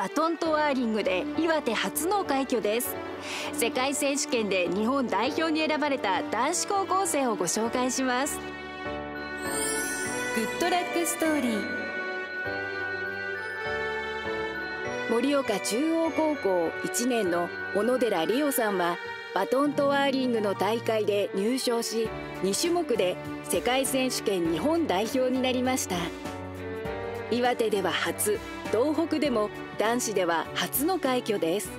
バトントワーリングで岩手初の快挙です。世界選手権で日本代表に選ばれた男子高校生をご紹介します。 Good Luck Story。盛岡中央高校1年の小野寺理央さんはバトントワーリングの大会で入賞し2種目で世界選手権日本代表になりました。岩手では初東北でも男子では初の快挙です。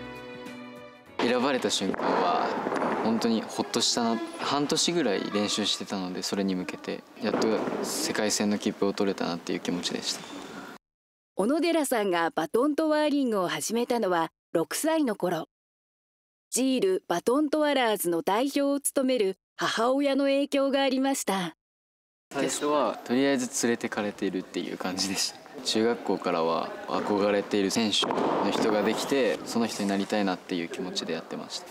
選ばれた瞬間は本当にほっとしたな半年ぐらい練習してたのでそれに向けてやっと世界戦の切符を取れたなっていう気持ちでした。小野寺さんがバトントワーリングを始めたのは6歳の頃。ジール・バトントワラーズの代表を務める母親の影響がありました。最初はとりあえず連れてかれているっていう感じでした中学校からは憧れている選手の人ができてその人になりたいなっていう気持ちでやってました。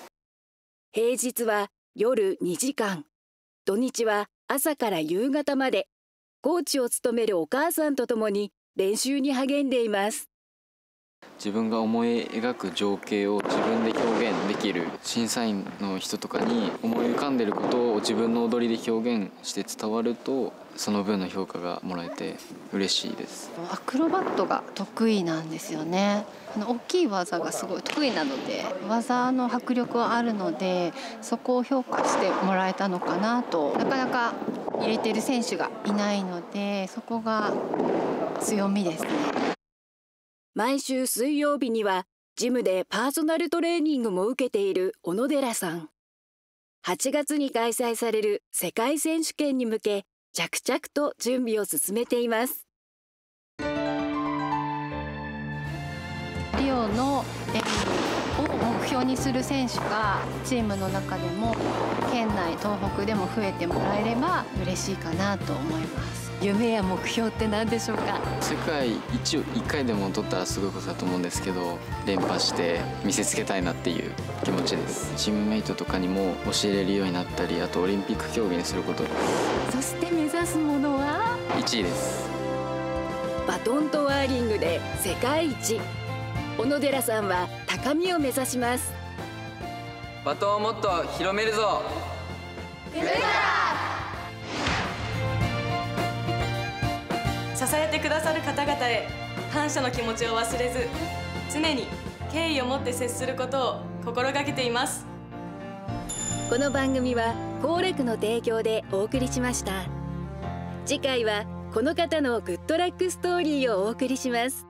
平日は夜2時間土日は朝から夕方までコーチを務めるお母さんと共に練習に励んでいます。自分が思い描く情景を自分で表現できる審査員の人とかに思い浮かんでることを自分の踊りで表現して伝わるとその分の評価がもらえて嬉しいです。アクロバットが得意なんですよね。大きい技がすごい得意なので技の迫力はあるのでそこを評価してもらえたのかなとなかなか入れてる選手がいないのでそこが強みですね。毎週水曜日にはジムでパーソナルトレーニングも受けている小野寺さん。8月に開催される世界選手権に向け着々と準備を進めています。リオの演技を目標にする選手がチームの中でも県内東北でも増えてもらえれば嬉しいかなと思います。夢や目標って何でしょうか？世界一を1回でも取ったらすごいことだと思うんですけど連覇して見せつけたいなっていう気持ちです。チームメイトとかにも教えれるようになったりあとオリンピック競技にすること。そして目指すものは？1位です。バトントワーリングで世界一。小野寺さんは高みを目指します。バトンをもっと広めるぞ支えてくださる方々へ感謝の気持ちを忘れず常に敬意を持って接することを心がけています。この番組は高レクの提供でお送りしました。次回はこの方の Good Luck Story をお送りします。